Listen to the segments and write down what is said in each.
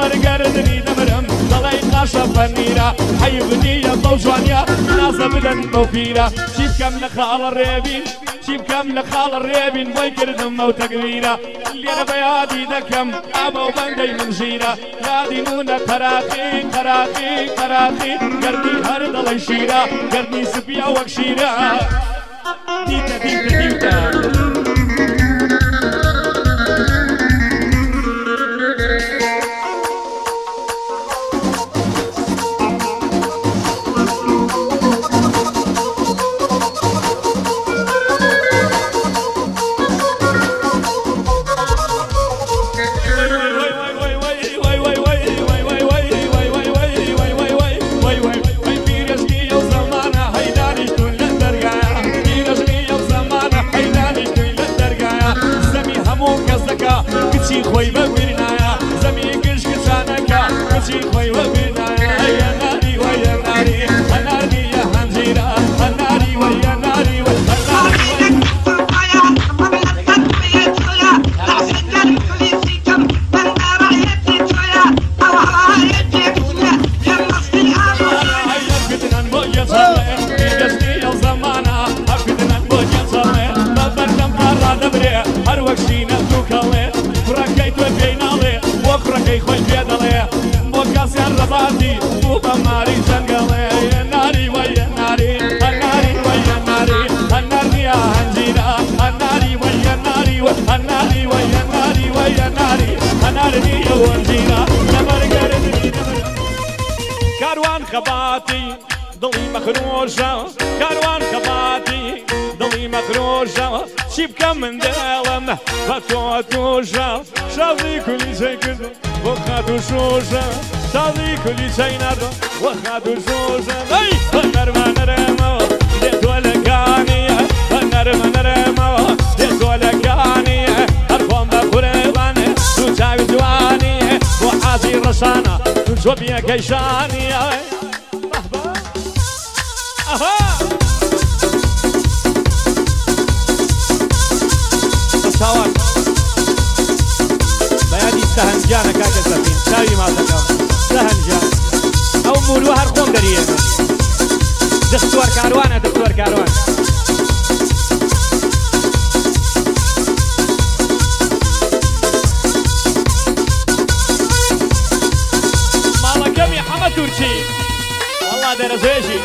ومجيرة دبر قردني دبرم ضلي قاشة فنيرة حيبني يا بوجوانيا ناسا بدن موفيرة شيف كم لخال الريبين شيف كم لخال الريبين بوي كردم موتا كبيرة اللي أنا بيادي دكم ابو بندي من جيرة نادي نونا قراقي قراقي قراقي قردي هر ضلي شيرة قردي سبيا وكشيرة ديتا ديتا ديتا خەباتی دڵی مەخرۆژە کاروان خەباتی دڵی مەخرۆژە چی بکەم من دێڵم بە تۆ توۆژە شازی کولیچەی کرد بۆ خات و شۆژە شازی کولیچەی نردە وە خات و شۆژە ئەی لەکانیە هەنەرمەنەرێمەوە دێ تۆ خۆم بە قورێبانێ تو چاوی جوانیە بۆ تو سەهنجانە کاکە زەفین چاوی مازەکەم سەهنجان ئەو موروە هەر خۆم دەریێ دەستوەر کاروانە دەستوەر کاروان ماڵەکەمی حەمە تورکی وەڵا دەرەزێژی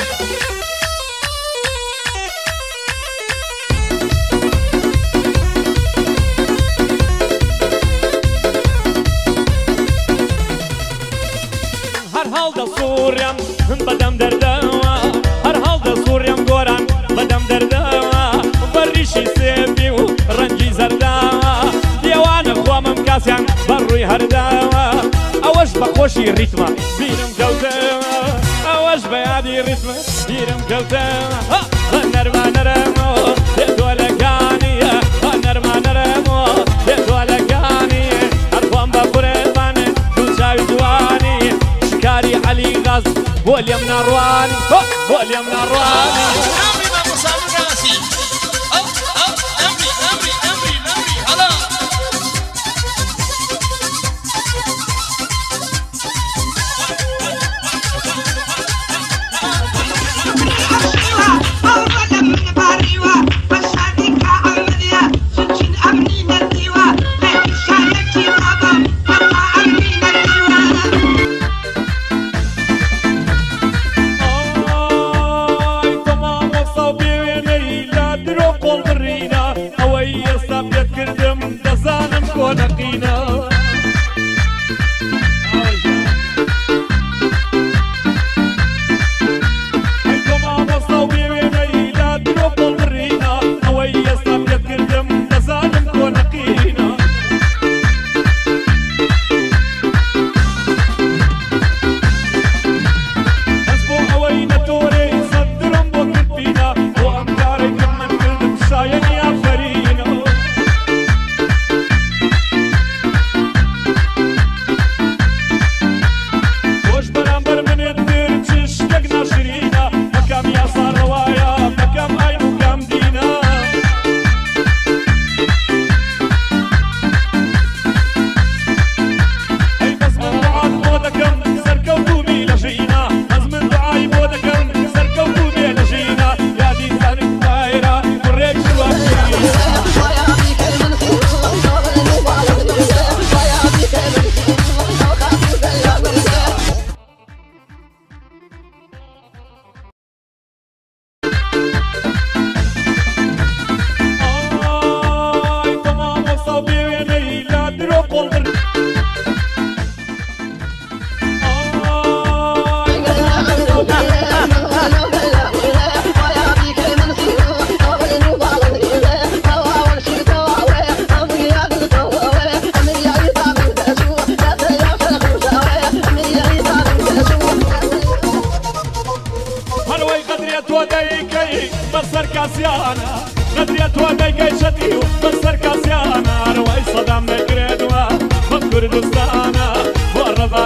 خۆشی ریتمە بیرم کەوتەوە ئەوەش بە یادی ریتمە بیرم کەوتەوە نەرمانەرەمەوە دێتۆلەکانیە نەرمانەرەمەوە دێتۆلەکانیە هەرخۆم بە قورێبانێ دوو چاوی جوانی شکاری علی غاز بۆ لێم ناڕوانی بۆ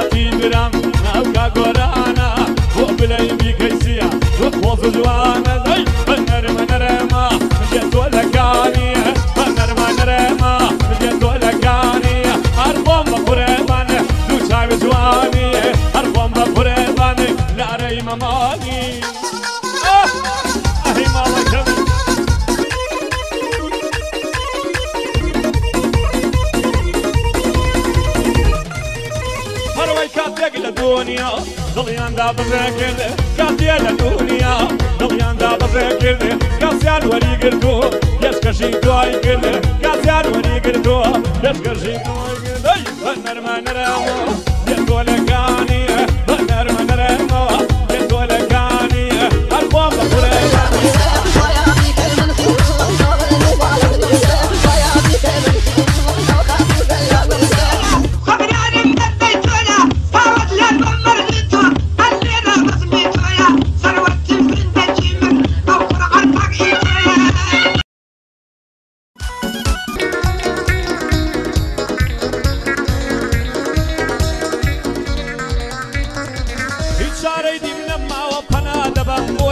ڕەباتی درام ناوکا گۆرانە بۆ بلەی بیکەیسیە وە خۆز جوانە دەی بە نەرمە نەرەما بێ تۆ لەکانیە بە نەرمە نەرەما بێ تۆ لەکانیە هەر خۆم بە قورێبانە دوو چاوی جوانیە هەر خۆم بە قورێبانە دنیا دڵیان دا بڕێکرد کاتێ لە دنیا. دڵیان دا بڕێکرد کاسیان وەری گردو پێشکەشی دوای کرد کاسیان وەری گردووە پێشکەشی دوای نەرمانەرەوە پێ گۆلەکانی بە نەرمەنەرەوە چارەی دیم لە ماوە پەنا دەبم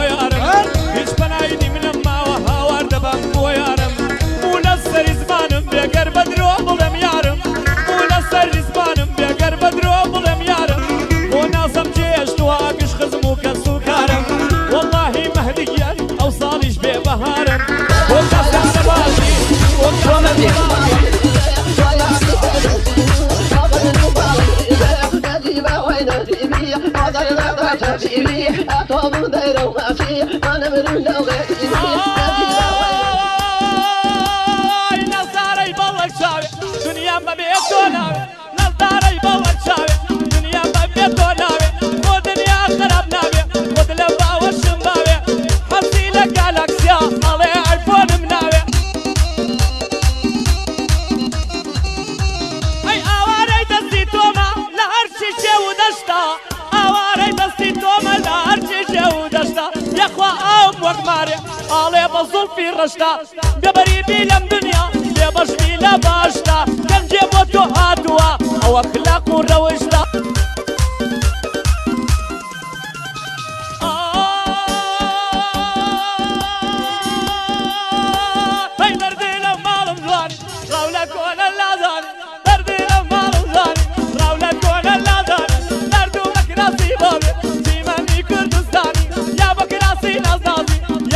ئای نەزارەی بەڵک چاوێ دنیام بە بێ تۆ ناوێ نەزارەی ئاڵێ بە زولفی ڕشتا بێبەریبی لەم دنیا لێ بەشمی لە باشتا گەنجێ بۆ تۆ هاتووە ئەوە خلاق و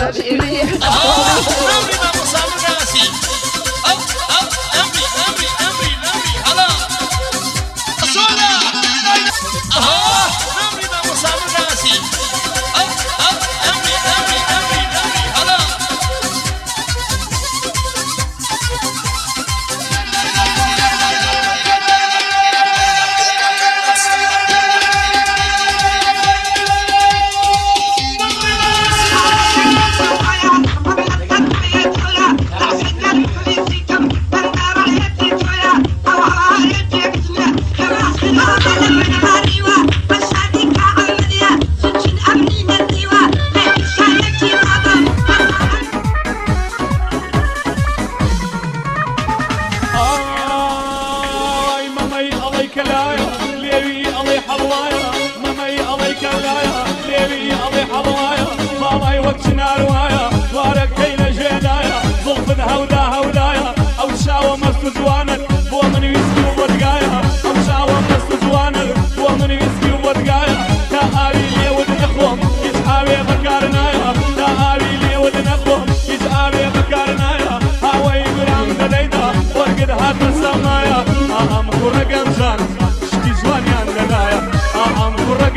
Love you. Oh.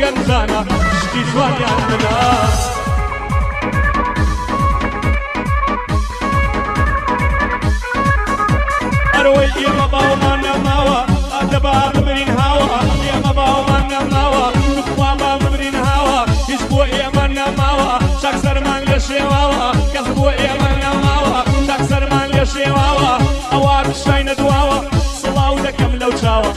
گەنجانە شتی جوانیان لەلایە هەروەی ئێمە باومان نەماوە ئەدەبا ببرین هاوە ئێمە باومان نەماوە بخواما ببرین هاوە هیچ بۆ ئێمە نەماوە چاک سەرمان لە شێواوە کەس بۆ ئێمە نەماوە چاک سەرمان لە شێواوە ئەوا شای نەدواوە سڵاو دەکەم لەو چاوە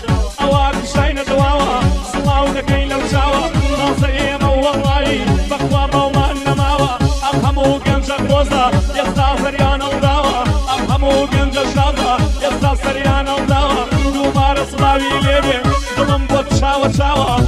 shower.